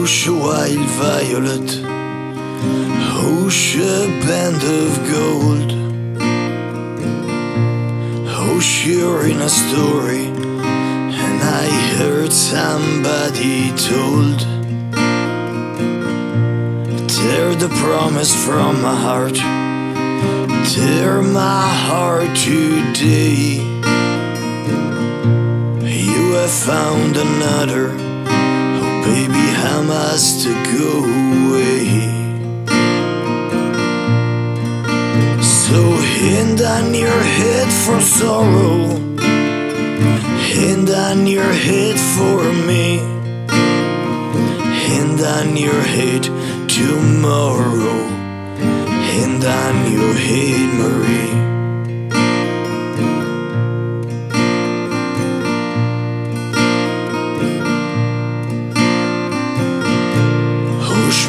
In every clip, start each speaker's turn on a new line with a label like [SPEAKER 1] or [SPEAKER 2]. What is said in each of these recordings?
[SPEAKER 1] wild violet? Whoosh a band of gold? Whoosh you're in a story? And I heard somebody told. Tear the promise from my heart. Tear my heart today. You have found another baby I must go away? So hand on your head for sorrow. Hand on your head for me. Hand on your head tomorrow. Hand on your head Marie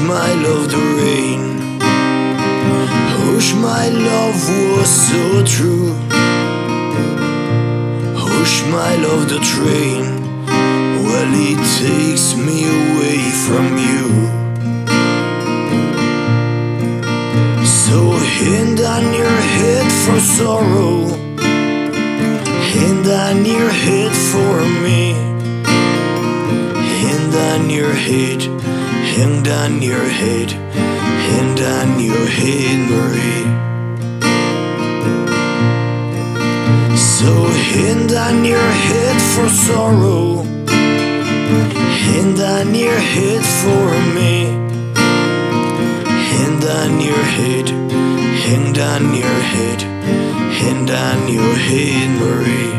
[SPEAKER 1] my love the rain Hush my love was so true. Hush my love the train. Well it takes me away from you. So hand on your head for sorrow. Hand on your head for me. Hand on your head Hand on your head Hand on your head Marie. So hand on your head for sorrow Hand on your head for me. Hand on your head Hand on your head Hand on your head Marie